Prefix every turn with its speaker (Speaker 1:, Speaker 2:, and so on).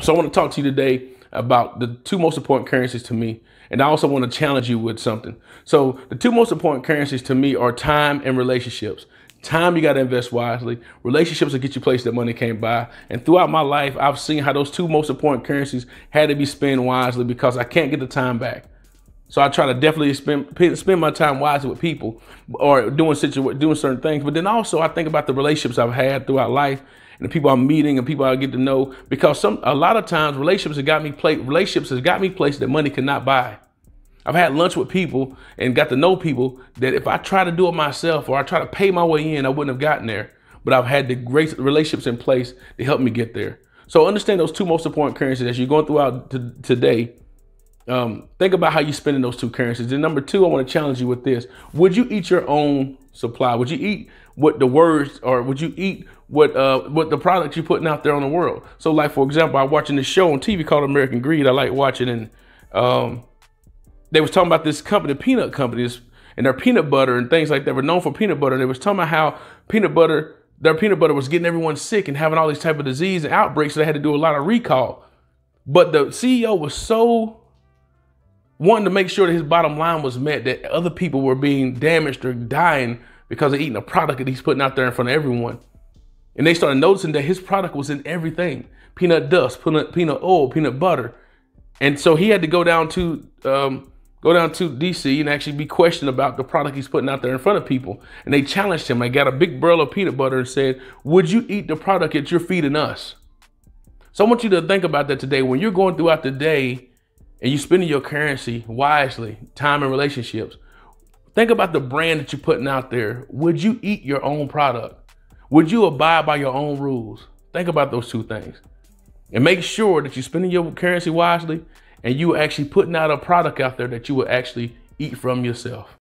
Speaker 1: So I want to talk to you today about the two most important currencies to me. And I also want to challenge you with something. So the two most important currencies to me are time and relationships. Time you got to invest wisely. Relationships will get you places that money can't buy. And throughout my life, I've seen how those two most important currencies had to be spent wisely because I can't get the time back. So I try to definitely spend spend my time wisely with people or doing doing certain things. But then also I think about the relationships I've had throughout life and the people I'm meeting and people I get to know because some a lot of times relationships have got me play relationships has got me places that money cannot buy. I've had lunch with people and got to know people that if I try to do it myself or I try to pay my way in, I wouldn't have gotten there. But I've had the great relationships in place to help me get there. So understand those two most important currencies as you're going throughout t- today. Um, think about how you're spending those two currencies. And number two, I want to challenge you with this. Would you eat your own supply? Would you eat what the words or would you eat what uh what the product you're putting out there on the world? So like for example, I'm watching this show on TV called American Greed. I like watching and um they was talking about this company, peanut companies, and their peanut butter and things like that were known for peanut butter. And they was talking about how peanut butter, their peanut butter was getting everyone sick and having all these type of disease and outbreaks. So they had to do a lot of recall. But the CEO was so wanting to make sure that his bottom line was met, that other people were being damaged or dying because of eating a product that he's putting out there in front of everyone. And they started noticing that his product was in everything peanut dust, peanut, peanut oil, peanut butter. And so he had to go down to um, go down to DC and actually be questioned about the product he's putting out there in front of people. And they challenged him. They got a big barrel of peanut butter and said, Would you eat the product that you're feeding us? So I want you to think about that today. When you're going throughout the day and you're spending your currency wisely, time and relationships, think about the brand that you're putting out there. Would you eat your own product? Would you abide by your own rules? Think about those two things. And make sure that you're spending your currency wisely and you are actually putting out a product out there that you will actually eat from yourself.